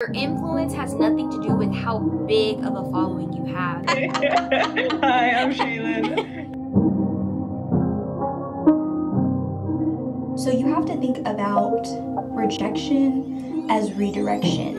Your influence has nothing to do with how big of a following you have. Hi, I'm Shaylin. So you have to think about rejection as redirection.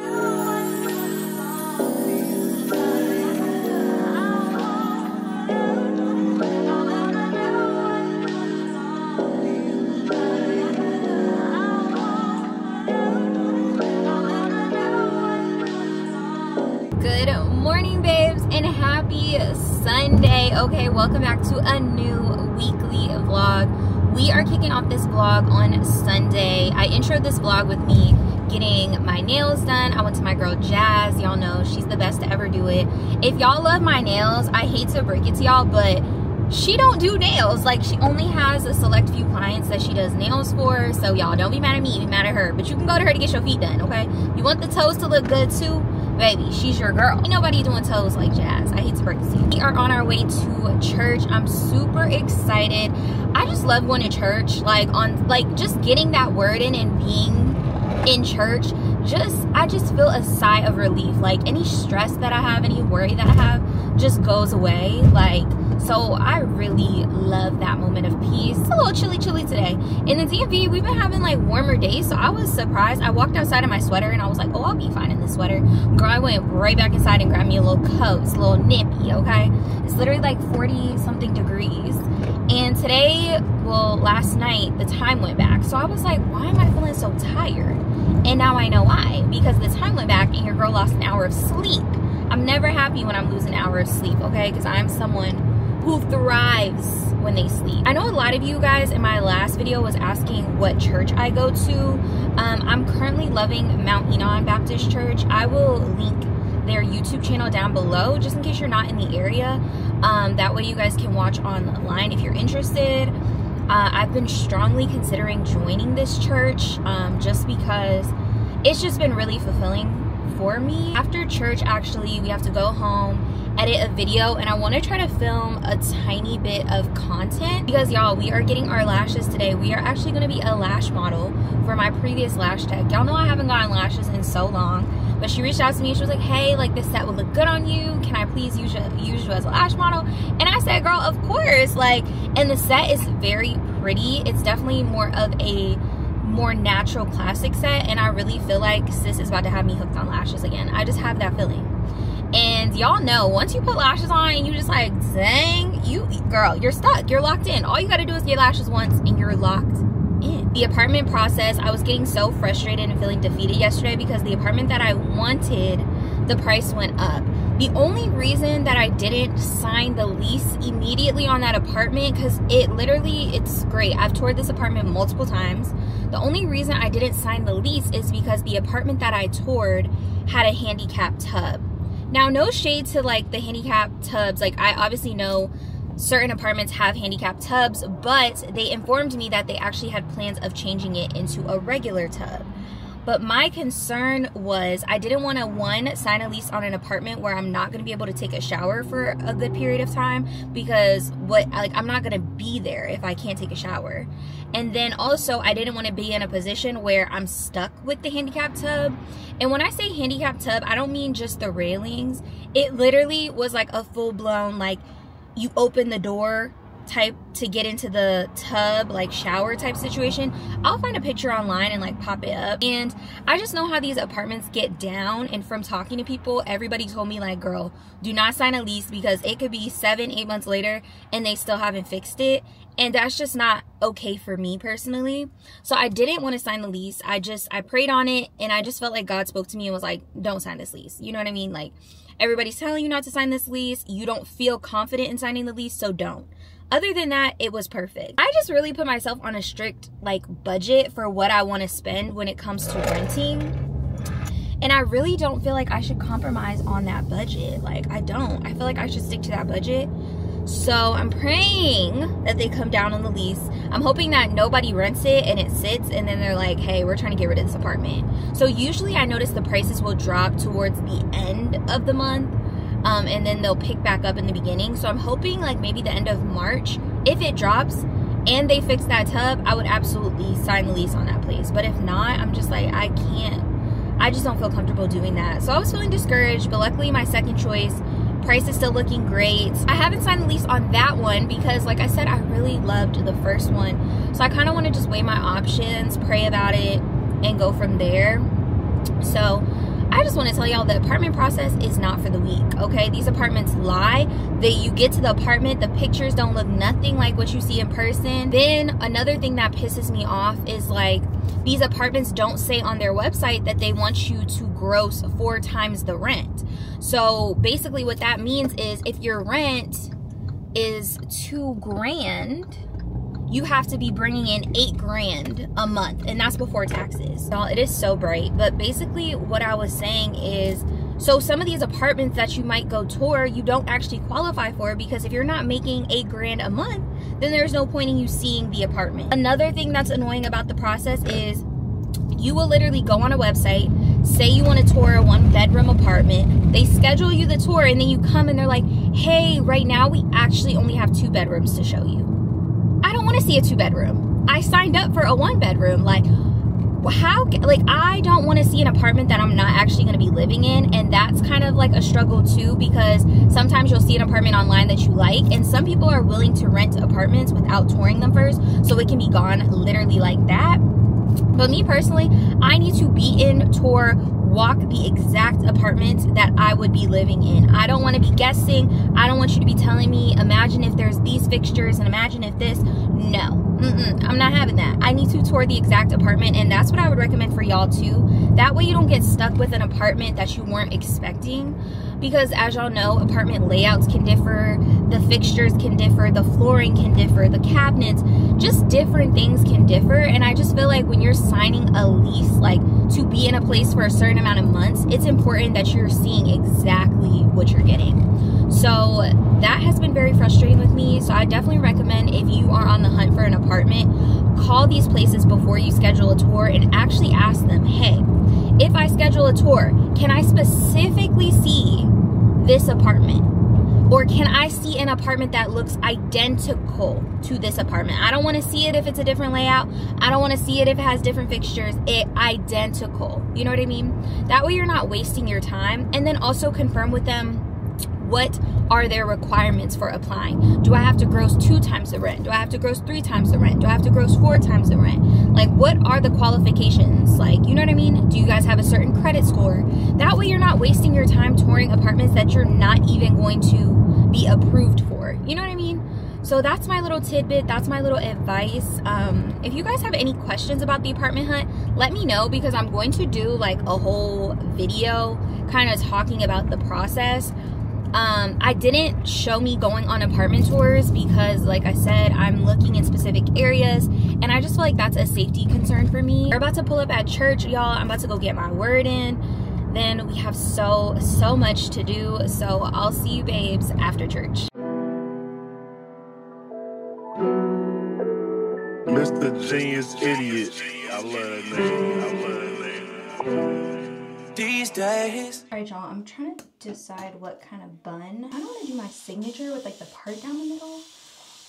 Sunday. Okay, welcome back to a new weekly vlog. We are kicking off this vlog on Sunday. I introed this vlog with me getting my nails done. I went to my girl Jazz. Y'all know she's the best to ever do it. If y'all love my nails, I hate to break it to y'all, but she don't do nails like she only has a select few clients that she does nails for so y'all don't be mad at me be mad at her but you can go to her to get your feet done okay you want the toes to look good too baby she's your girl. Ain't nobody doing toes like jazz. I hate to break this to we are on our way to church. I'm super excited. I just love going to church. Like on like just getting that word in and being in church just i just feel a sigh of relief. Like any stress that i have any worry that i have just goes away. Like so I really love that moment of peace. It's a little chilly, chilly today. In the DMV, we've been having like warmer days, so I was surprised. I walked outside in my sweater and I was like, oh, I'll be fine in this sweater. Girl, I went right back inside and grabbed me a little coat. It's a little nippy, okay? It's literally like 40 something degrees. And today, well, last night, the time went back. So I was like, why am I feeling so tired? And now I know why. Because the time went back and your girl lost an hour of sleep. I'm never happy when I'm losing an hour of sleep, okay? Because I'm someone who thrives when they sleep. I know a lot of you guys in my last video was asking what church I go to. Um, I'm currently loving Mount Enon Baptist Church. I will link their YouTube channel down below just in case you're not in the area. Um, that way you guys can watch online if you're interested. Uh, I've been strongly considering joining this church um, just because it's just been really fulfilling for me. After church, actually, we have to go home edit a video and I want to try to film a tiny bit of content. Because y'all we are getting our lashes today. We are actually going to be a lash model for my previous lash tech. Y'all know I haven't gotten lashes in so long but she reached out to me she was like hey like this set would look good on you. Can I please use you, use you as a lash model? And I said girl of course like and the set is very pretty. It's definitely more of a more natural classic set and I really feel like sis is about to have me hooked on lashes again. I just have that feeling and y'all know once you put lashes on and you just like dang you girl you're stuck. You're locked in. All you got to do is get lashes once and you're locked in. The apartment process i was getting so frustrated and feeling defeated yesterday because the apartment that i wanted the price went up. The only reason that i didn't sign the lease immediately on that apartment because it literally it's great. I've toured this apartment multiple times. The only reason i didn't sign the lease is because the apartment that i toured had a handicap tub now, no shade to like the handicap tubs. Like I obviously know certain apartments have handicap tubs, but they informed me that they actually had plans of changing it into a regular tub. But my concern was I didn't want to one sign a lease on an apartment where I'm not going to be able to take a shower for a good period of time because what like I'm not going to be there if I can't take a shower. And then also I didn't want to be in a position where I'm stuck with the handicap tub. And when I say handicap tub, I don't mean just the railings. It literally was like a full blown like you open the door type to get into the tub like shower type situation i'll find a picture online and like pop it up. And i just know how these apartments get down and from talking to people everybody told me like girl do not sign a lease because it could be seven eight months later and they still haven't fixed it. And that's just not okay for me personally. So i didn't want to sign the lease. I just i prayed on it and i just felt like god spoke to me and was like don't sign this lease. You know what i mean? Like everybody's telling you not to sign this lease. You don't feel confident in signing the lease so don't other than that it was perfect. I just really put myself on a strict like budget for what i want to spend when it comes to renting. And i really don't feel like i should compromise on that budget. Like i don't. I feel like i should stick to that budget. So i'm praying that they come down on the lease. I'm hoping that nobody rents it and it sits and then they're like hey we're trying to get rid of this apartment. So usually i notice the prices will drop towards the end of the month um, and then they'll pick back up in the beginning. So I'm hoping like maybe the end of March, if it drops and they fix that tub, I would absolutely sign the lease on that place. But if not, I'm just like, I can't, I just don't feel comfortable doing that. So I was feeling discouraged, but luckily my second choice price is still looking great. I haven't signed the lease on that one because like I said, I really loved the first one. So I kind of want to just weigh my options, pray about it, and go from there. So I just want to tell y'all the apartment process is not for the weak, okay? These apartments lie. That you get to the apartment, the pictures don't look nothing like what you see in person. Then another thing that pisses me off is like these apartments don't say on their website that they want you to gross four times the rent. So basically what that means is if your rent is two grand, you have to be bringing in eight grand a month and that's before taxes. So it is so bright but basically what i was saying is so some of these apartments that you might go tour you don't actually qualify for because if you're not making eight grand a month then there's no point in you seeing the apartment. Another thing that's annoying about the process is you will literally go on a website say you want to tour a one bedroom apartment they schedule you the tour and then you come and they're like hey right now we actually only have two bedrooms to show you I don't want to see a two bedroom. I signed up for a one bedroom. Like, how, like, I don't want to see an apartment that I'm not actually going to be living in. And that's kind of like a struggle too, because sometimes you'll see an apartment online that you like, and some people are willing to rent apartments without touring them first. So it can be gone literally like that. But me personally, I need to be in, tour, walk the exact apartment that I would be living in. I don't want to be guessing. I don't want you to be telling me, imagine if there's these fixtures and imagine if this. No, Mm -mm, I'm not having that. I need to tour the exact apartment, and that's what I would recommend for y'all too. That way you don't get stuck with an apartment that you weren't expecting. Because as y'all know, apartment layouts can differ, the fixtures can differ, the flooring can differ, the cabinets, just different things can differ. And I just feel like when you're signing a lease, like to be in a place for a certain amount of months, it's important that you're seeing exactly what you're getting. So that has been very frustrating with me. So I definitely recommend if you are on the hunt for an apartment, call these places before you schedule a tour and actually ask them, hey, if I schedule a tour, can I specifically see this apartment? Or can I see an apartment that looks identical to this apartment? I don't want to see it if it's a different layout. I don't want to see it if it has different fixtures. It identical. You know what I mean? That way you're not wasting your time. And then also confirm with them what are their requirements for applying? Do I have to gross two times the rent? Do I have to gross three times the rent? Do I have to gross four times the rent? Like, what are the qualifications? Like, you know what I mean? Do you guys have a certain credit score? That way, you're not wasting your time touring apartments that you're not even going to be approved for. You know what I mean? So that's my little tidbit. That's my little advice. Um, if you guys have any questions about the apartment hunt, let me know because I'm going to do like a whole video kind of talking about the process um, I didn't show me going on apartment tours because, like I said, I'm looking in specific areas and I just feel like that's a safety concern for me. We're about to pull up at church, y'all. I'm about to go get my word in. Then we have so, so much to do. So I'll see you babes after church. Mr. Genius Idiot. I love that name. I love that name these days. All right, y'all, I'm trying to decide what kind of bun. I don't want to do my signature with like the part down the middle,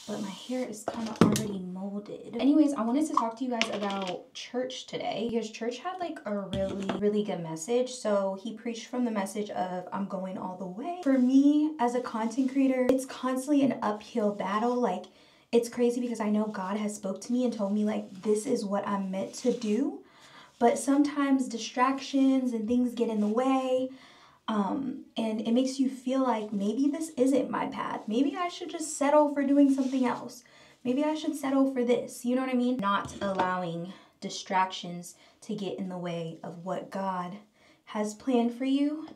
but my hair is kind of already molded. Anyways, I wanted to talk to you guys about church today because church had like a really, really good message. So he preached from the message of I'm going all the way. For me as a content creator, it's constantly an uphill battle. Like it's crazy because I know God has spoke to me and told me like this is what I'm meant to do but sometimes distractions and things get in the way. Um, and it makes you feel like maybe this isn't my path. Maybe I should just settle for doing something else. Maybe I should settle for this. You know what I mean? Not allowing distractions to get in the way of what God has planned for you.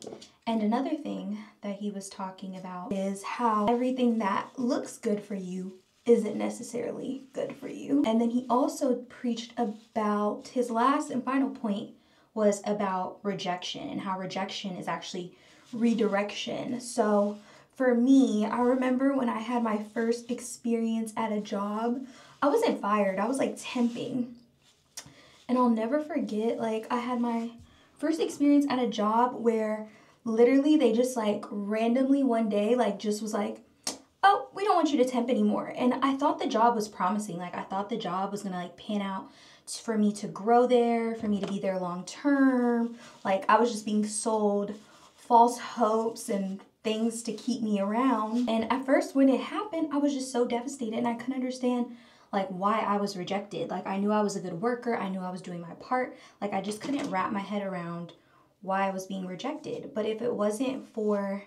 And another thing that he was talking about is how everything that looks good for you isn't necessarily good for you. And then he also preached about his last and final point was about rejection and how rejection is actually redirection. So for me, I remember when I had my first experience at a job, I wasn't fired, I was like temping. And I'll never forget, like, I had my first experience at a job where literally they just like randomly one day, like, just was like, oh, we don't want you to temp anymore. And I thought the job was promising. Like I thought the job was gonna like pan out for me to grow there, for me to be there long term. Like I was just being sold false hopes and things to keep me around. And at first when it happened, I was just so devastated and I couldn't understand like why I was rejected. Like I knew I was a good worker, I knew I was doing my part. Like I just couldn't wrap my head around why I was being rejected. But if it wasn't for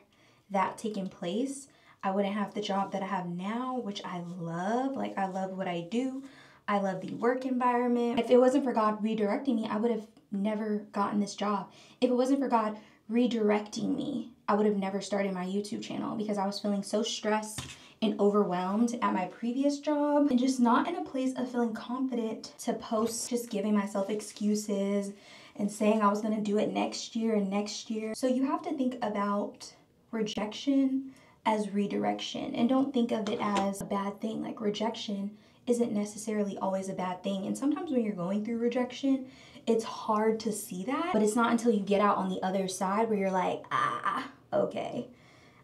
that taking place, I wouldn't have the job that I have now, which I love. Like I love what I do. I love the work environment. If it wasn't for God redirecting me, I would have never gotten this job. If it wasn't for God redirecting me, I would have never started my YouTube channel because I was feeling so stressed and overwhelmed at my previous job and just not in a place of feeling confident to post, just giving myself excuses and saying I was gonna do it next year and next year. So you have to think about rejection as redirection and don't think of it as a bad thing. Like rejection isn't necessarily always a bad thing. And sometimes when you're going through rejection, it's hard to see that, but it's not until you get out on the other side where you're like, ah, okay,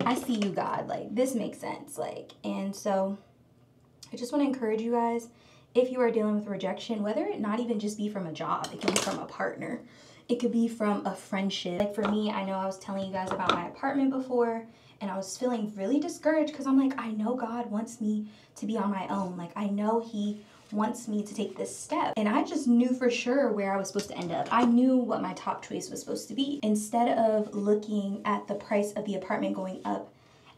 I see you, God. Like, this makes sense. Like, and so I just want to encourage you guys if you are dealing with rejection, whether it not even just be from a job, it could be from a partner, it could be from a friendship. Like for me, I know I was telling you guys about my apartment before and I was feeling really discouraged because I'm like, I know God wants me to be on my own. Like, I know He wants me to take this step. And I just knew for sure where I was supposed to end up. I knew what my top choice was supposed to be. Instead of looking at the price of the apartment going up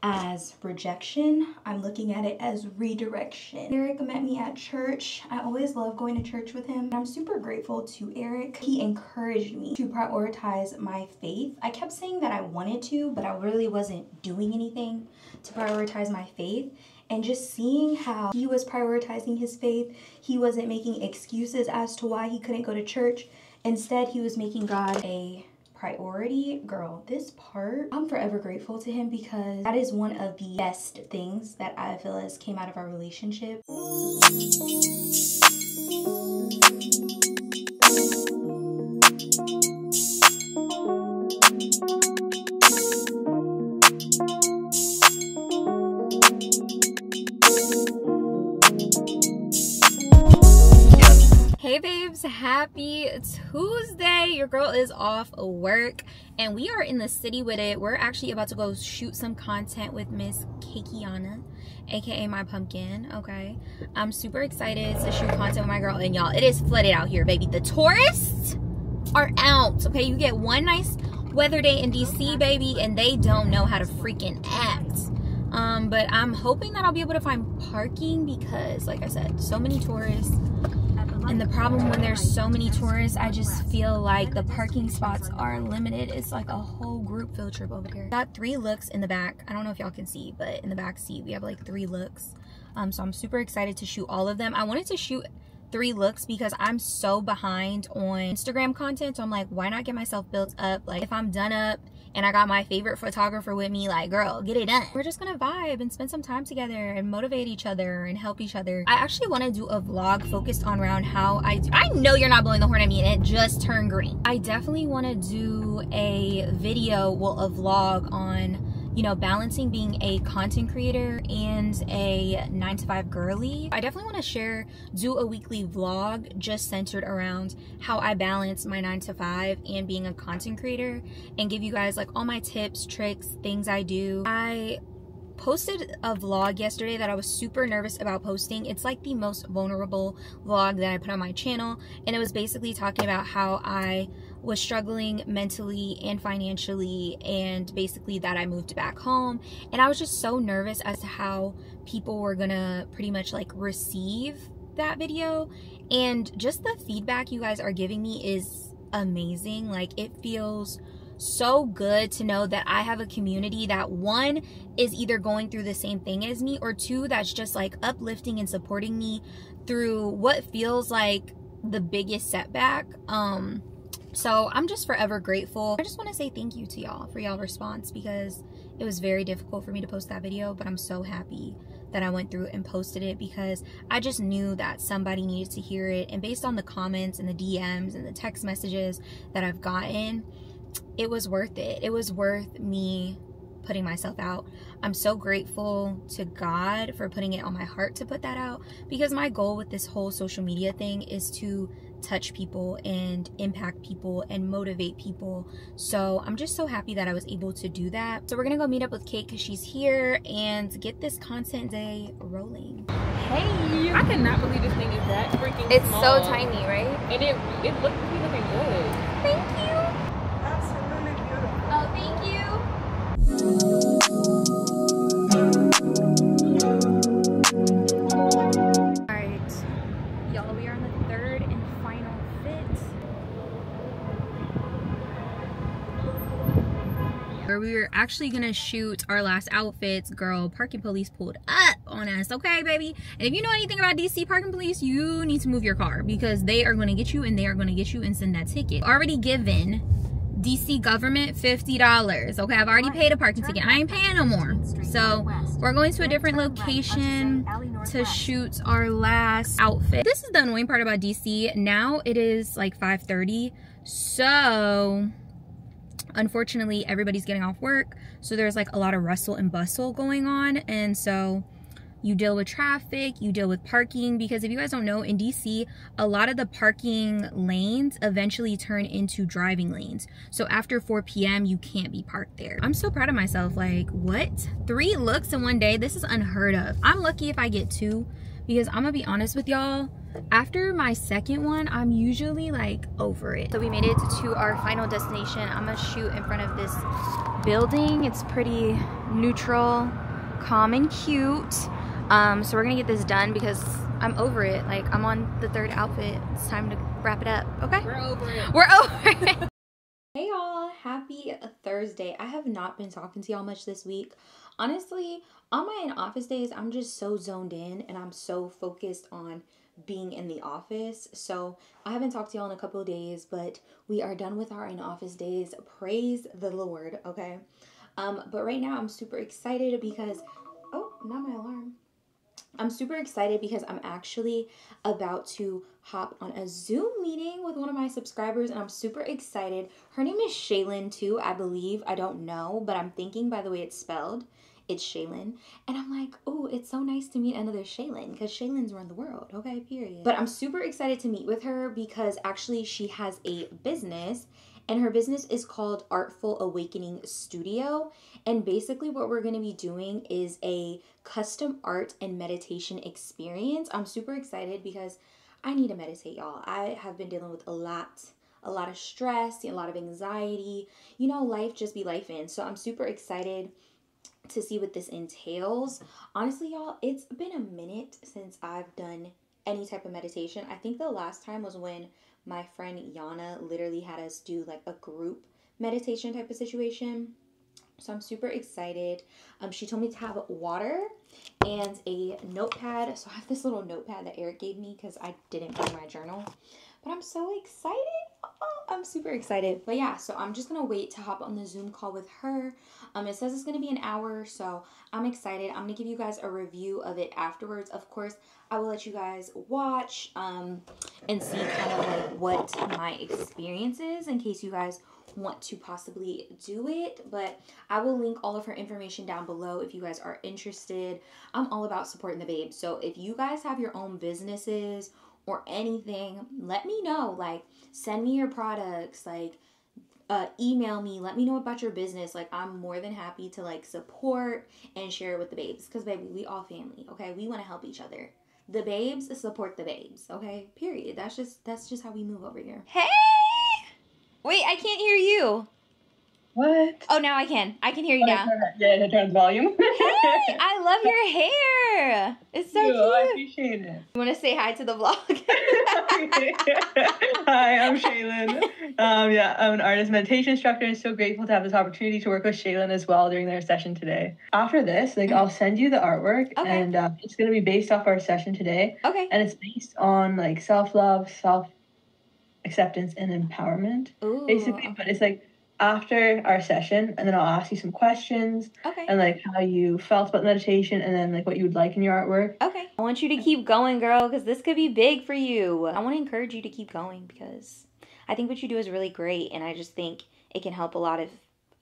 as rejection. I'm looking at it as redirection. Eric met me at church. I always love going to church with him. I'm super grateful to Eric. He encouraged me to prioritize my faith. I kept saying that I wanted to, but I really wasn't doing anything to prioritize my faith and just seeing how he was prioritizing his faith. He wasn't making excuses as to why he couldn't go to church. Instead, he was making God a priority. Girl, this part, I'm forever grateful to him because that is one of the best things that I feel has came out of our relationship. Happy Tuesday. Your girl is off work and we are in the city with it. We're actually about to go shoot some content with Miss Kekiana, aka my pumpkin. Okay. I'm super excited to shoot content with my girl. And y'all, it is flooded out here, baby. The tourists are out. Okay, you get one nice weather day in DC, baby, and they don't know how to freaking act. Um, but I'm hoping that I'll be able to find parking because, like I said, so many tourists and the problem when there's so many tourists, I just feel like the parking spots are limited. It's like a whole group field trip over here. Got three looks in the back. I don't know if y'all can see, but in the back seat, we have like three looks. Um, so I'm super excited to shoot all of them. I wanted to shoot three looks because I'm so behind on Instagram content. So I'm like, why not get myself built up? Like if I'm done up and I got my favorite photographer with me, like girl, get it done. We're just gonna vibe and spend some time together and motivate each other and help each other. I actually wanna do a vlog focused on around how I do. I know you're not blowing the horn at me and it just turned green. I definitely wanna do a video, well a vlog on you know, balancing being a content creator and a nine to five girly. I definitely want to share, do a weekly vlog just centered around how I balance my nine to five and being a content creator and give you guys like all my tips, tricks, things I do. I posted a vlog yesterday that I was super nervous about posting. It's like the most vulnerable vlog that I put on my channel and it was basically talking about how I was struggling mentally and financially and basically that I moved back home. And I was just so nervous as to how people were gonna pretty much like receive that video. And just the feedback you guys are giving me is amazing. Like it feels so good to know that I have a community that one is either going through the same thing as me or two that's just like uplifting and supporting me through what feels like the biggest setback. Um so I'm just forever grateful. I just want to say thank you to y'all for y'all response because it was very difficult for me to post that video, but I'm so happy that I went through and posted it because I just knew that somebody needed to hear it. And based on the comments and the DMs and the text messages that I've gotten, it was worth it. It was worth me putting myself out. I'm so grateful to God for putting it on my heart to put that out because my goal with this whole social media thing is to touch people and impact people and motivate people. So I'm just so happy that I was able to do that. So we're gonna go meet up with Kate because she's here and get this content day rolling. Hey! I cannot believe this thing is that freaking It's small. so tiny, right? And it it look be looking good. Thank you. Absolutely beautiful. Oh, thank you. We were actually gonna shoot our last outfits, girl, parking police pulled up on us, okay, baby? And if you know anything about DC parking police, you need to move your car because they are gonna get you and they are gonna get you and send that ticket. Already given DC government $50. Okay, I've already paid a parking ticket. I ain't paying no more. So we're going to a different location to shoot our last outfit. This is the annoying part about DC. Now it is like 5.30. So unfortunately everybody's getting off work. So there's like a lot of rustle and bustle going on. And so you deal with traffic, you deal with parking, because if you guys don't know, in DC, a lot of the parking lanes eventually turn into driving lanes. So after 4 p.m., you can't be parked there. I'm so proud of myself. Like, what? Three looks in one day? This is unheard of. I'm lucky if I get two, because I'm gonna be honest with y'all. After my second one, I'm usually like over it. So we made it to our final destination. I'm gonna shoot in front of this building. It's pretty neutral, calm, and cute. Um, so we're gonna get this done because I'm over it. Like I'm on the third outfit. It's time to wrap it up. Okay? We're over it. We're over it. Happy Thursday. I have not been talking to y'all much this week. Honestly, on my in-office days, I'm just so zoned in and I'm so focused on being in the office. So I haven't talked to y'all in a couple days, but we are done with our in-office days. Praise the Lord, okay? Um, but right now I'm super excited because, oh, not my alarm. I'm super excited because I'm actually about to hop on a Zoom meeting with one of my subscribers and I'm super excited. Her name is Shaylin too, I believe. I don't know, but I'm thinking by the way it's spelled, it's Shaylin. And I'm like, oh, it's so nice to meet another Shaylin because Shaylins run the world, okay, period. But I'm super excited to meet with her because actually she has a business and her business is called Artful Awakening Studio. And basically, what we're going to be doing is a custom art and meditation experience. I'm super excited because I need to meditate, y'all. I have been dealing with a lot. A lot of stress, a lot of anxiety. You know, life just be life in. So I'm super excited to see what this entails. Honestly, y'all, it's been a minute since I've done any type of meditation. I think the last time was when my friend Yana literally had us do like a group meditation type of situation. So I'm super excited. Um, she told me to have water and a notepad. So I have this little notepad that Eric gave me because I didn't bring my journal. But I'm so excited. I'm super excited. But yeah, so I'm just gonna wait to hop on the Zoom call with her. Um, it says it's gonna be an hour, so I'm excited. I'm gonna give you guys a review of it afterwards. Of course, I will let you guys watch um, and see kind of like what my experience is in case you guys want to possibly do it but i will link all of her information down below if you guys are interested i'm all about supporting the babe so if you guys have your own businesses or anything let me know like send me your products like uh, email me let me know about your business like i'm more than happy to like support and share it with the babes because baby we all family okay? We want to help each other. The babes support the babes okay? Period. That's just that's just how we move over here. Hey! Wait i can't hear you What? oh now i can i can hear you now Yeah, it turns volume. hey i love your hair it's so Thank you, I cute appreciate it. you want to say hi to the vlog Hi, I'm Shaylin. Um, yeah, I'm an artist meditation instructor. And so grateful to have this opportunity to work with Shaylin as well during their session today. After this, like I'll send you the artwork, Okay. and uh, it's gonna be based off our session today, okay and it's based on like self love, self acceptance, and empowerment, Ooh, basically. But it's like after our session, and then I'll ask you some questions okay and like how you felt about meditation, and then like what you would like in your artwork. Okay. I want you to keep going, girl, because this could be big for you. I want to encourage you to keep going because I think what you do is really great, and I just think it can help a lot of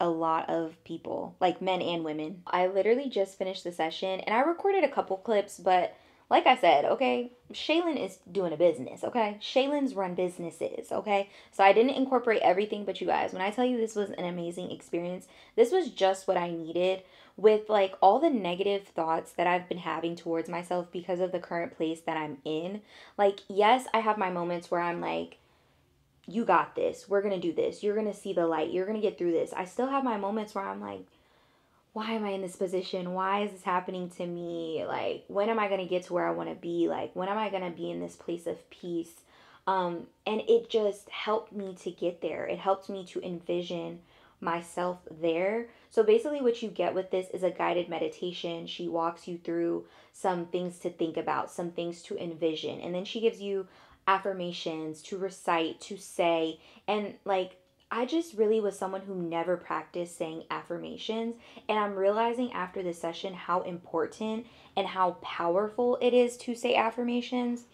a lot of people, like men and women. I literally just finished the session, and I recorded a couple clips, but like I said, okay, Shaylin is doing a business, okay? Shaylin's run businesses, okay? So I didn't incorporate everything, but you guys, when I tell you this was an amazing experience, this was just what I needed with like all the negative thoughts that I've been having towards myself because of the current place that I'm in. Like, yes, I have my moments where I'm like, you got this. We're going to do this. You're going to see the light. You're going to get through this. I still have my moments where I'm like, why am I in this position? Why is this happening to me? Like, when am I going to get to where I want to be? Like, when am I going to be in this place of peace? Um, and it just helped me to get there. It helped me to envision myself there. So basically, what you get with this is a guided meditation. She walks you through some things to think about, some things to envision, and then she gives you affirmations to recite, to say, and like I just really was someone who never practiced saying affirmations. And I'm realizing after this session how important and how powerful it is to say affirmations.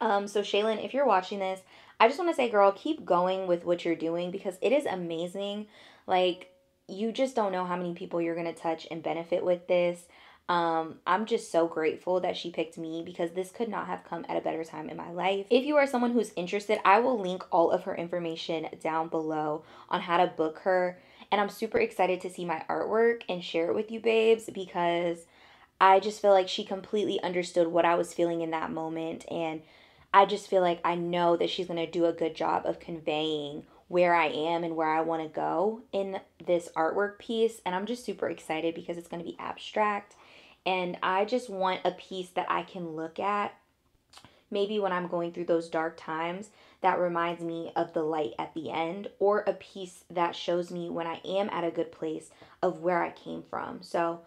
Um, so, Shaylin, if you're watching this, I just want to say, girl, keep going with what you're doing because it is amazing. Like, you just don't know how many people you're going to touch and benefit with this. Um, I'm just so grateful that she picked me because this could not have come at a better time in my life. If you are someone who's interested, I will link all of her information down below on how to book her. And I'm super excited to see my artwork and share it with you, babes, because I just feel like she completely understood what I was feeling in that moment. And I just feel like I know that she's going to do a good job of conveying where I am and where I want to go in this artwork piece. And I'm just super excited because it's going to be abstract and I just want a piece that I can look at maybe when I'm going through those dark times that reminds me of the light at the end, or a piece that shows me when I am at a good place of where I came from. So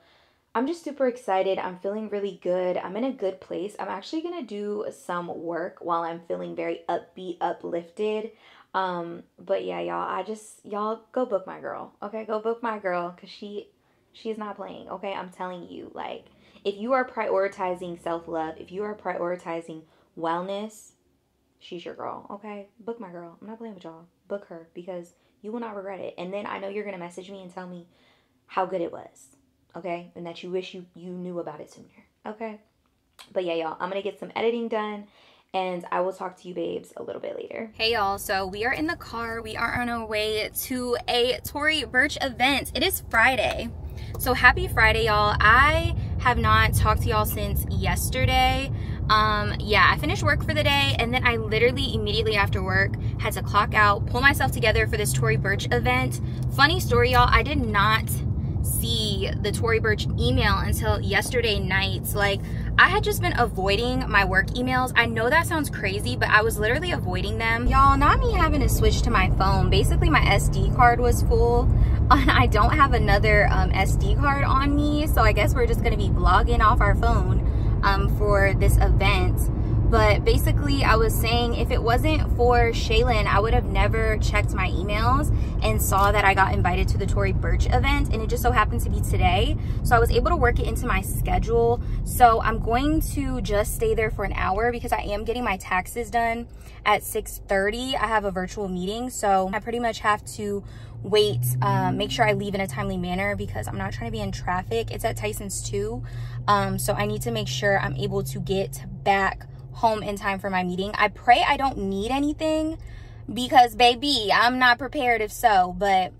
I'm just super excited. I'm feeling really good. I'm in a good place. I'm actually going to do some work while I'm feeling very upbeat, uplifted. Um, but yeah, y'all, I just, y'all go book my girl. Okay, go book my girl because she She's not playing, okay? I'm telling you, like, if you are prioritizing self love, if you are prioritizing wellness, she's your girl, okay? Book my girl. I'm not playing with y'all. Book her because you will not regret it. And then I know you're going to message me and tell me how good it was, okay? And that you wish you, you knew about it sooner, okay? But yeah, y'all, I'm going to get some editing done and I will talk to you babes a little bit later. Hey y'all, so we are in the car. We are on our way to a Tory Burch event. It is Friday. So happy Friday, y'all. I have not talked to y'all since yesterday. Um, yeah, I finished work for the day and then I literally immediately after work had to clock out, pull myself together for this Tory Burch event. Funny story, y'all, I did not see the Tory Burch email until yesterday night. Like, I had just been avoiding my work emails. I know that sounds crazy, but I was literally avoiding them. Y'all, not me having to switch to my phone. Basically, my SD card was full I don't have another um, SD card on me. So I guess we're just gonna be vlogging off our phone um, for this event. But basically, I was saying if it wasn't for Shaylin, I would have never checked my emails and saw that I got invited to the Tory Burch event. And it just so happened to be today. So I was able to work it into my schedule. So I'm going to just stay there for an hour because I am getting my taxes done at 6.30. I have a virtual meeting. So I pretty much have to wait, um, make sure I leave in a timely manner because I'm not trying to be in traffic. It's at Tyson's too. Um, so I need to make sure I'm able to get back home in time for my meeting. I pray I don't need anything because baby, I'm not prepared if so, but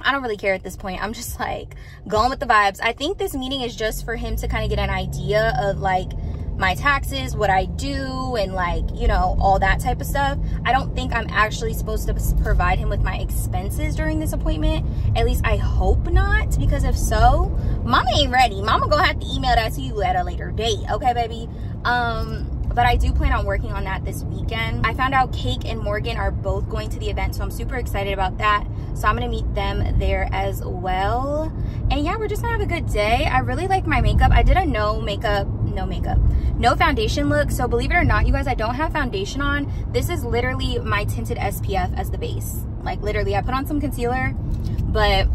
I don't really care at this point. I'm just like going with the vibes. I think this meeting is just for him to kind of get an idea of like my taxes, what I do, and like, you know, all that type of stuff. I don't think I'm actually supposed to provide him with my expenses during this appointment. At least I hope not, because if so, mama ain't ready. Mama gonna have to email that to you at a later date. Okay, baby? Um, but I do plan on working on that this weekend. I found out Cake and Morgan are both going to the event, so I'm super excited about that. So I'm gonna meet them there as well. And yeah, we're just gonna have a good day. I really like my makeup. I did a no makeup, no makeup, no foundation look. So believe it or not, you guys, I don't have foundation on. This is literally my tinted SPF as the base. Like literally, I put on some concealer, but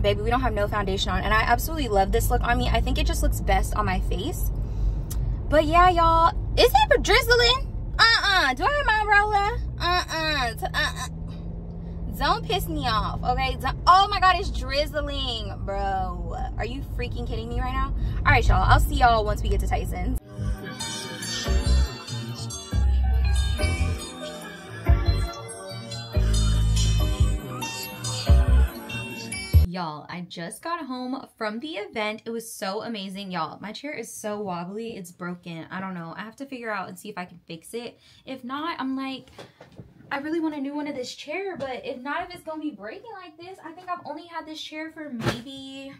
baby, we don't have no foundation on. And I absolutely love this look on me. I think it just looks best on my face. But yeah, y'all, is it drizzling? Uh-uh. Do I have my roller? Uh-uh. Don't piss me off, okay? Don't, oh my God, it's drizzling, bro. Are you freaking kidding me right now? All right, y'all. I'll see y'all once we get to Tyson's. Y'all, I just got home from the event. It was so amazing. Y'all, my chair is so wobbly. It's broken. I don't know. I have to figure out and see if I can fix it. If not, I'm like, I really want a new one of this chair, but if not, if it's going to be breaking like this, I think I've only had this chair for maybe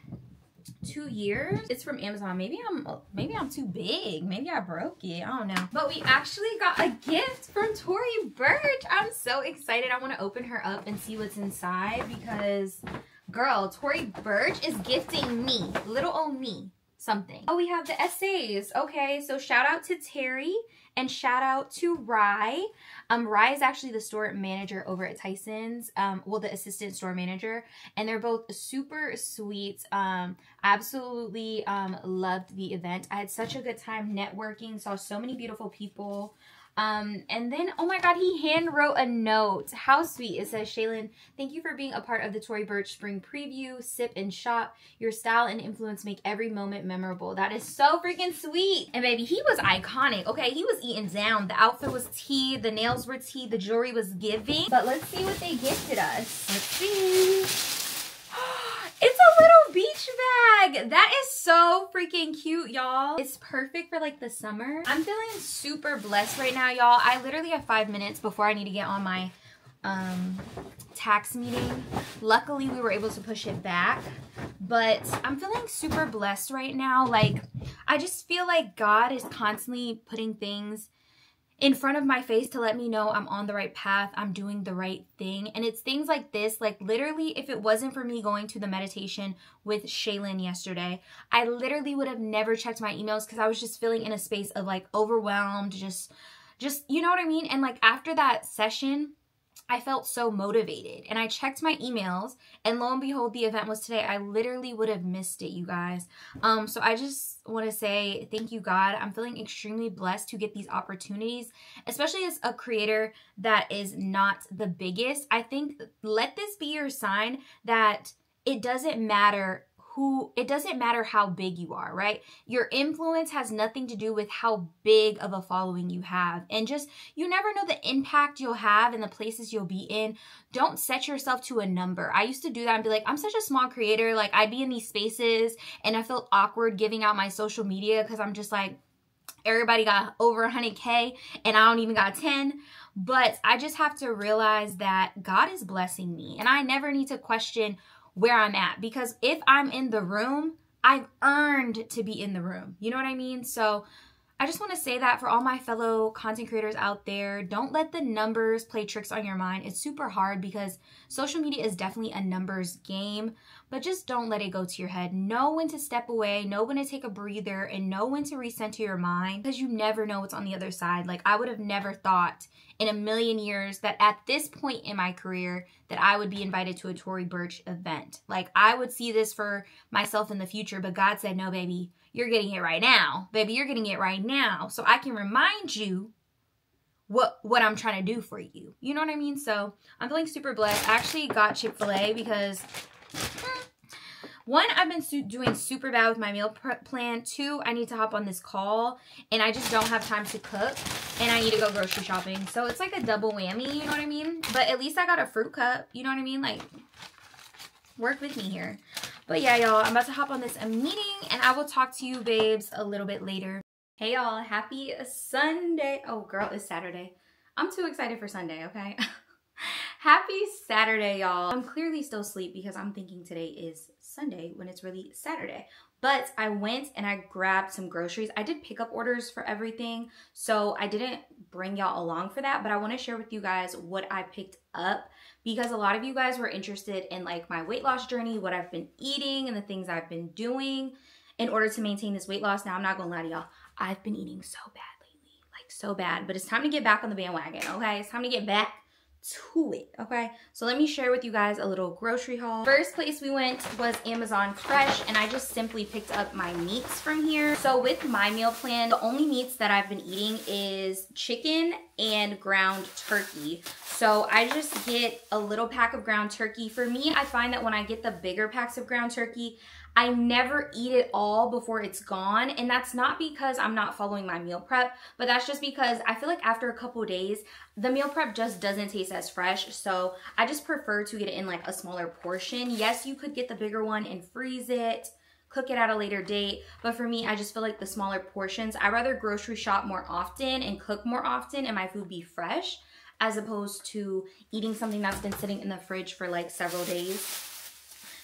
two years. It's from Amazon. Maybe I'm maybe I'm too big. Maybe I broke it. I don't know. But we actually got a gift from Tory Burch. I'm so excited. I want to open her up and see what's inside because Girl, Tory Burch is gifting me, little old me, something. Oh, we have the essays. Okay, so shout out to Terry and shout out to Rye. Um, Rye is actually the store manager over at Tyson's. Um, well, the assistant store manager, and they're both super sweet. Um, absolutely um loved the event. I had such a good time networking. Saw so many beautiful people. Um, and then, oh my God, he hand wrote a note. How sweet. It says, Shaylin, thank you for being a part of the Tory Burch Spring Preview, Sip and Shop. Your style and influence make every moment memorable. That is so freaking sweet. And baby, he was iconic. Okay, he was eating down. The outfit was tea. The nails were tea. The jewelry was giving. But let's see what they gifted us. Let's see. It's a little beach bag. That is so freaking cute, y'all. It's perfect for like the summer. I'm feeling super blessed right now, y'all. I literally have five minutes before I need to get on my um, tax meeting. Luckily, we were able to push it back, but I'm feeling super blessed right now. Like, I just feel like God is constantly putting things in front of my face to let me know I'm on the right path, I'm doing the right thing. And it's things like this, like literally, if it wasn't for me going to the meditation with Shaylin yesterday, I literally would have never checked my emails because I was just feeling in a space of like overwhelmed, just, just, you know what I mean? And like after that session, I felt so motivated and I checked my emails and lo and behold the event was today. I literally would have missed it, you guys. Um so I just want to say thank you God. I'm feeling extremely blessed to get these opportunities, especially as a creator that is not the biggest. I think let this be your sign that it doesn't matter who it doesn't matter how big you are, right? Your influence has nothing to do with how big of a following you have. And just you never know the impact you'll have and the places you'll be in. Don't set yourself to a number. I used to do that and be like, I'm such a small creator, like I'd be in these spaces and I felt awkward giving out my social media cuz I'm just like everybody got over 100k and I don't even got 10 but I just have to realize that God is blessing me and I never need to question where I'm at because if I'm in the room, I've earned to be in the room. You know what I mean? So I just want to say that for all my fellow content creators out there, don't let the numbers play tricks on your mind. It's super hard because social media is definitely a numbers game, but just don't let it go to your head. Know when to step away, know when to take a breather, and know when to recenter your mind because you never know what's on the other side. Like, I would have never thought in a million years that at this point in my career that I would be invited to a Tory Burch event. Like I would see this for myself in the future, but God said, "No, baby, you're getting it right now. Baby, you're getting it right now." So I can remind you what what I'm trying to do for you. You know what I mean? So, I'm feeling super blessed. I actually got Chick-fil-A because hmm, one, I've been su doing super bad with my meal plan. Two, I need to hop on this call and I just don't have time to cook and I need to go grocery shopping. So it's like a double whammy, you know what I mean? But at least I got a fruit cup, you know what I mean? Like, work with me here. But yeah, y'all, I'm about to hop on this um, meeting and I will talk to you babes a little bit later. Hey y'all, happy Sunday. Oh girl, it's Saturday. I'm too excited for Sunday, okay? happy Saturday, y'all. I'm clearly still asleep because I'm thinking today is Sunday when it's really Saturday. But I went and I grabbed some groceries. I did pickup orders for everything, so I didn't bring y'all along for that, but I wanna share with you guys what I picked up because a lot of you guys were interested in like my weight loss journey, what I've been eating and the things I've been doing in order to maintain this weight loss. Now, I'm not gonna lie to y'all, I've been eating so bad lately, like so bad, but it's time to get back on the bandwagon, okay? It's time to get back to it, okay? So let me share with you guys a little grocery haul. First place we went was Amazon Fresh, and I just simply picked up my meats from here. So with my meal plan, the only meats that I've been eating is chicken and ground turkey. So I just get a little pack of ground turkey. For me, I find that when I get the bigger packs of ground turkey, I never eat it all before it's gone. And that's not because I'm not following my meal prep, but that's just because I feel like after a couple days, the meal prep just doesn't taste as fresh. So I just prefer to get it in like a smaller portion. Yes, you could get the bigger one and freeze it cook it at a later date. But for me, I just feel like the smaller portions, I rather grocery shop more often and cook more often and my food be fresh as opposed to eating something that's been sitting in the fridge for like several days.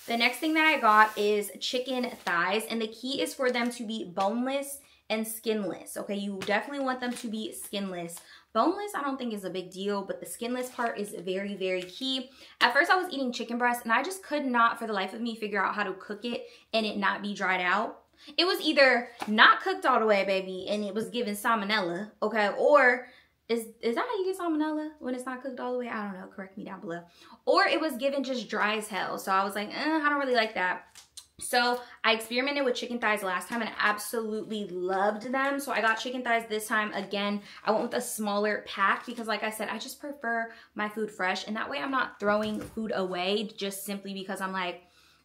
The next thing that I got is chicken thighs, and the key is for them to be boneless and skinless, okay? You definitely want them to be skinless. Boneless, I don't think is a big deal, but the skinless part is very, very key. At first, I was eating chicken breast, and I just could not, for the life of me, figure out how to cook it and it not be dried out. It was either not cooked all the way, baby, and it was given salmonella, okay? Or is is that how you get salmonella when it's not cooked all the way? I don't know. Correct me down below. Or it was given just dry as hell. So I was like, eh, I don't really like that. So I experimented with chicken thighs last time and absolutely loved them. So I got chicken thighs this time. Again, I went with a smaller pack because like I said, I just prefer my food fresh. And that way I'm not throwing food away just simply because I'm like,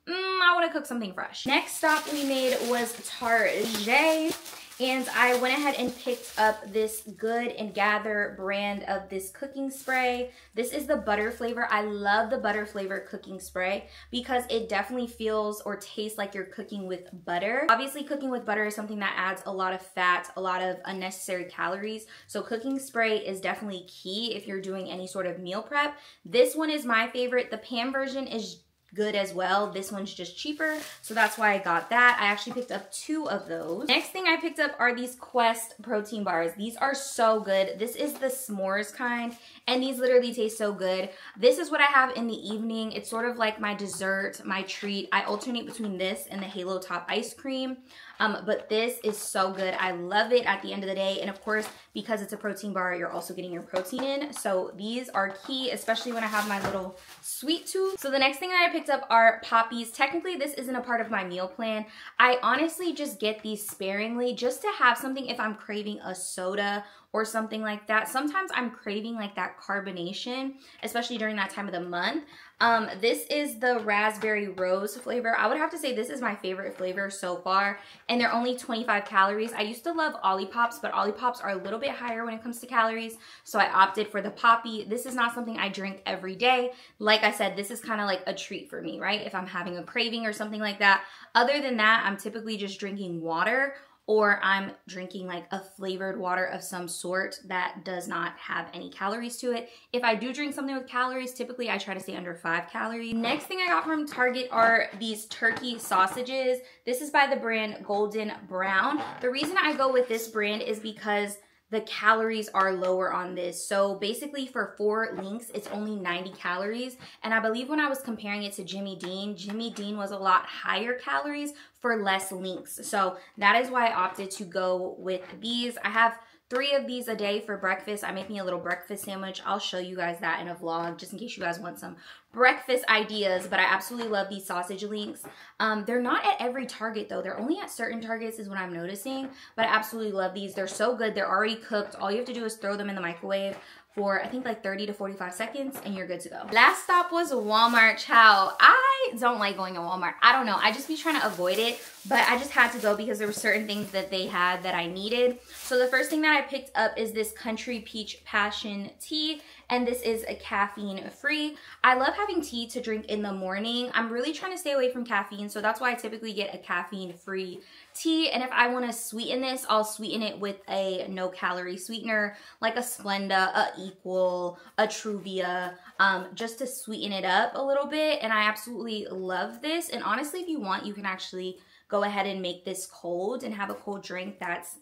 mm, I want to cook something fresh. Next stop we made was Tarjay. And I went ahead and picked up this Good and Gather brand of this cooking spray. This is the butter flavor. I love the butter flavor cooking spray because it definitely feels or tastes like you're cooking with butter. Obviously, cooking with butter is something that adds a lot of fat, a lot of unnecessary calories. So cooking spray is definitely key if you're doing any sort of meal prep. This one is my favorite. The pan version is good as well. This one's just cheaper, so that's why I got that. I actually picked up two of those. Next thing I picked up are these Quest protein bars. These are so good. This is the s'mores kind, and these literally taste so good. This is what I have in the evening. It's sort of like my dessert, my treat. I alternate between this and the Halo Top ice cream. Um, but this is so good. I love it at the end of the day. And of course, because it's a protein bar, you're also getting your protein in. So these are key, especially when I have my little sweet tooth. So the next thing that I picked up are Poppis. Technically, this isn't a part of my meal plan. I honestly just get these sparingly just to have something if I'm craving a soda or something like that. Sometimes I'm craving like that carbonation, especially during that time of the month. Um, this is the raspberry rose flavor. I would have to say this is my favorite flavor so far, and they're only 25 calories. I used to love Olipops, but Olipops are a little bit higher when it comes to calories, so I opted for the Poppi. This is not something I drink every day. Like I said, this is kind of like a treat for me, right? If I'm having a craving or something like that. Other than that, I'm typically just drinking water or I'm drinking like a flavored water of some sort that does not have any calories to it. If I do drink something with calories, typically I try to stay under five calories. Next thing I got from Target are these turkey sausages. This is by the brand Golden Brown. The reason I go with this brand is because the calories are lower on this. So basically for four links, it's only 90 calories. And I believe when I was comparing it to Jimmy Dean, Jimmy Dean was a lot higher calories for less links. So that is why I opted to go with these. I have three of these a day for breakfast. I make me a little breakfast sandwich. I'll show you guys that in a vlog just in case you guys want some breakfast ideas, but I absolutely love these sausage links. Um, they're not at every Target though. They're only at certain Targets is what I'm noticing, but I absolutely love these. They're so good. They're already cooked. All you have to do is throw them in the microwave for I think like 30 to 45 seconds and you're good to go. Last stop was Walmart Chow. I don't like going to Walmart. I don't know. I just be trying to avoid it, but I just had to go because there were certain things that they had that I needed. So the first thing that I picked up is this Country Peach Passion Tea and this is a caffeine free. I love having tea to drink in the morning. I'm really trying to stay away from caffeine, so that's why I typically get a caffeine free tea. And if I want to sweeten this, I'll sweeten it with a no calorie sweetener like a Splenda, a Equal, a Truvia, um, just to sweeten it up a little bit. And I absolutely love this. And honestly, if you want, you can actually go ahead and make this cold and have a cold drink that's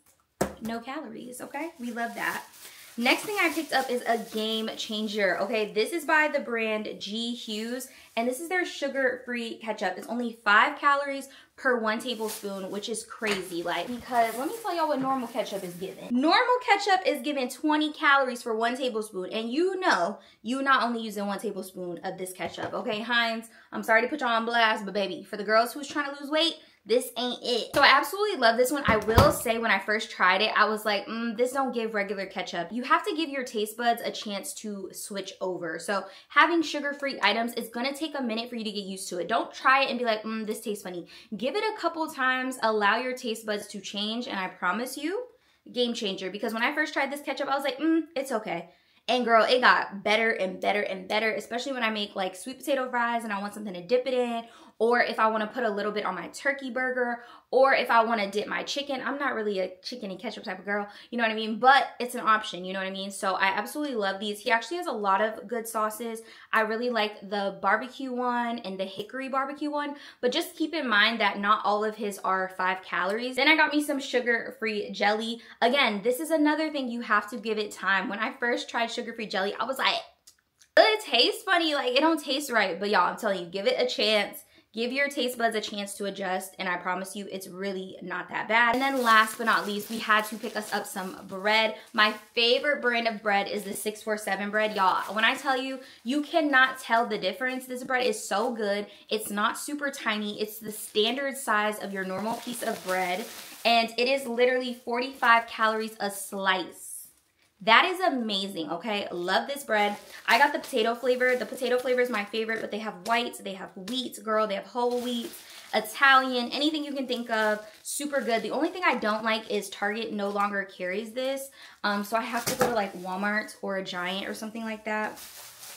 no calories, okay? We love that. Next thing I picked up is a game changer. Okay, this is by the brand G Hughes, and this is their sugar-free ketchup. It's only five calories per one tablespoon, which is crazy. Like, because let me tell y'all what normal ketchup is given. Normal ketchup is given 20 calories for one tablespoon, and you know you not only using one tablespoon of this ketchup. Okay, Heinz, I'm sorry to put y'all on blast, but baby, for the girls who's trying to lose weight, this ain't it. So I absolutely love this one. I will say when I first tried it, I was like, mm, this don't give regular ketchup. You have to give your taste buds a chance to switch over. So having sugar-free items is gonna take a minute for you to get used to it. Don't try it and be like, mm, this tastes funny. Give it a couple times, allow your taste buds to change, and I promise you, game changer. Because when I first tried this ketchup, I was like, mm, it's okay. And girl, it got better and better and better, especially when I make like sweet potato fries and I want something to dip it in or if I want to put a little bit on my turkey burger, or if I want to dip my chicken. I'm not really a chicken and ketchup type of girl, you know what I mean? But it's an option, you know what I mean? So I absolutely love these. He actually has a lot of good sauces. I really like the barbecue one and the hickory barbecue one, but just keep in mind that not all of his are five calories. Then I got me some sugar-free jelly. Again, this is another thing you have to give it time. When I first tried sugar-free jelly, I was like, it tastes funny, like it don't taste right. But y'all, I'm telling you, give it a chance Give your taste buds a chance to adjust and I promise you it's really not that bad. And then last but not least, we had to pick us up some bread. My favorite brand of bread is the 647 bread. Y'all, when I tell you, you cannot tell the difference. This bread is so good. It's not super tiny. It's the standard size of your normal piece of bread. And it is literally 45 calories a slice. That is amazing, okay? Love this bread. I got the potato flavor. The potato flavor is my favorite, but they have whites, they have wheat, girl, they have whole wheat, Italian, anything you can think of, super good. The only thing I don't like is Target no longer carries this, um, so I have to go to like Walmart or a Giant or something like that.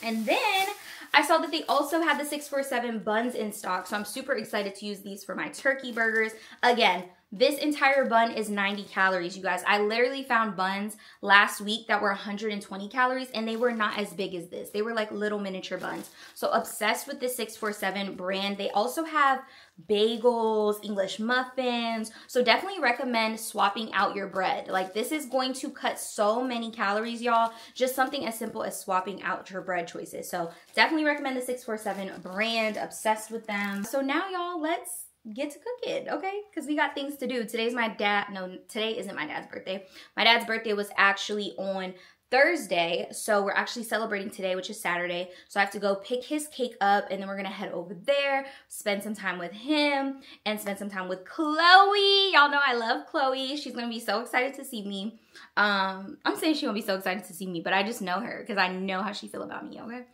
And then I saw that they also had the 647 buns in stock, so I'm super excited to use these for my turkey burgers. Again, this entire bun is 90 calories, you guys. I literally found buns last week that were 120 calories and they were not as big as this. They were like little miniature buns. So obsessed with the 647 brand. They also have bagels, English muffins. So definitely recommend swapping out your bread. Like this is going to cut so many calories, y'all. Just something as simple as swapping out your bread choices. So definitely recommend the 647 brand. Obsessed with them. So now y'all, let's get to cooking, okay? Because we got things to do. Today's my dad, no, today isn't my dad's birthday. My dad's birthday was actually on Thursday, so we're actually celebrating today, which is Saturday. So I have to go pick his cake up, and then we're gonna head over there, spend some time with him, and spend some time with Chloe. Y'all know I love Chloe. She's gonna be so excited to see me. Um, I'm saying she won't be so excited to see me, but I just know her because I know how she feel about me, okay?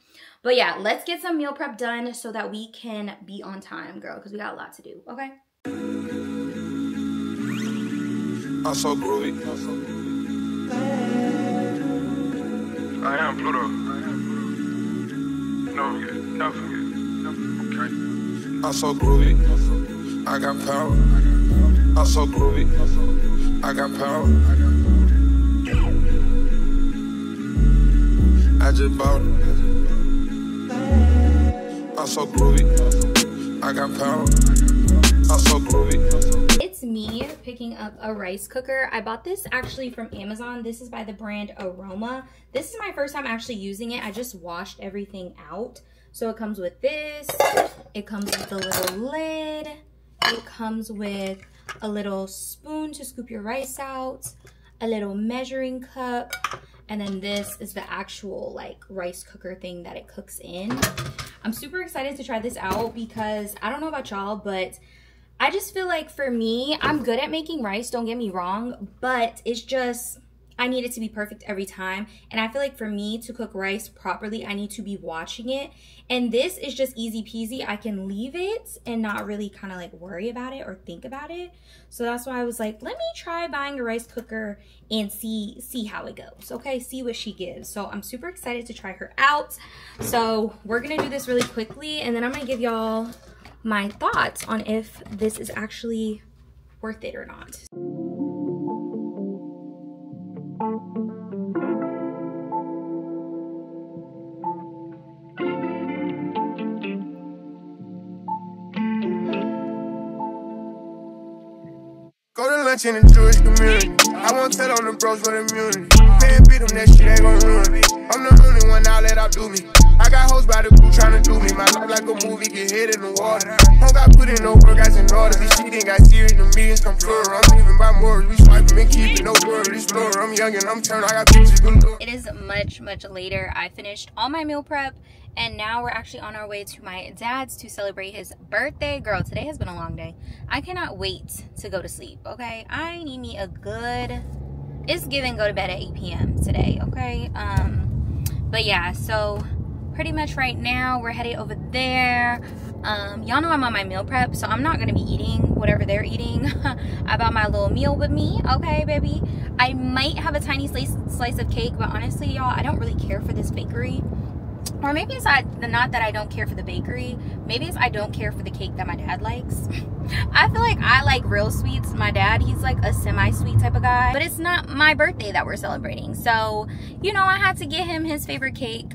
But yeah, let's get some meal prep done so that we can be on time, girl, because we got a lot to do, okay? I'm so groovy. I am Pluto. No forget. Okay. I'm so groovy. I got power. I'm so groovy. I got power. I just bought it. I'm so groovy. I got power. I'm so groovy. It's me picking up a rice cooker. I bought this actually from Amazon. This is by the brand Aroma. This is my first time actually using it. I just washed everything out. So it comes with this. It comes with a little lid. It comes with a little spoon to scoop your rice out, a little measuring cup, and then this is the actual like rice cooker thing that it cooks in. I'm super excited to try this out because I don't know about y'all, but I just feel like for me, I'm good at making rice, don't get me wrong, but it's just, I need it to be perfect every time. And I feel like for me to cook rice properly, I need to be watching it. And this is just easy peasy. I can leave it and not really kind of like worry about it or think about it. So that's why I was like, let me try buying a rice cooker and see, see how it goes. Okay, see what she gives. So I'm super excited to try her out. So we're gonna do this really quickly and then I'm gonna give y'all my thoughts on if this is actually worth it or not. in the Jewish community. I won't tell on the bros with immunity. Can't beat them, that shit ain't ruin me. I'm the only one let out do me. I got hoes by the crew trying to do me. My life like a movie, get hit in the water. Don't got put in no work, guys in order. This shit ain't got serious, the millions come plural. I'm leaving by more. We swiping and keeping no word. This floor, I'm young and I'm turned. I got bitches galore. It is much, much later. I finished all my meal prep and now we're actually on our way to my dad's to celebrate his birthday girl today has been a long day i cannot wait to go to sleep okay i need me a good it's giving go to bed at 8 p.m today okay um but yeah so pretty much right now we're headed over there um y'all know i'm on my meal prep so i'm not gonna be eating whatever they're eating i bought my little meal with me okay baby i might have a tiny slice slice of cake but honestly y'all i don't really care for this bakery or maybe it's not, not that I don't care for the bakery. Maybe it's I don't care for the cake that my dad likes. I feel like I like real sweets. My dad, he's like a semi-sweet type of guy. But it's not my birthday that we're celebrating. So, you know, I had to get him his favorite cake.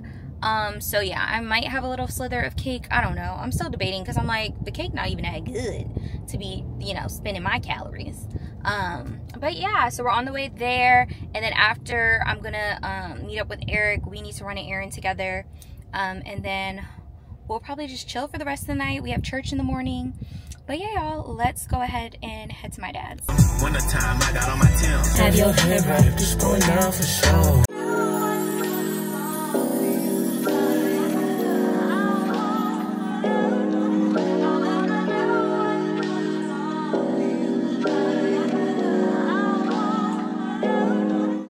Um, so yeah, I might have a little slither of cake. I don't know. I'm still debating because I'm like, the cake not even that good to be, you know, spending my calories. Um, but yeah, so we're on the way there. And then after, I'm gonna um, meet up with Eric. We need to run an errand together. Um, and then we'll probably just chill for the rest of the night. We have church in the morning. But yeah, y'all, let's go ahead and head to my dad's. Have your head right, just going down for sure.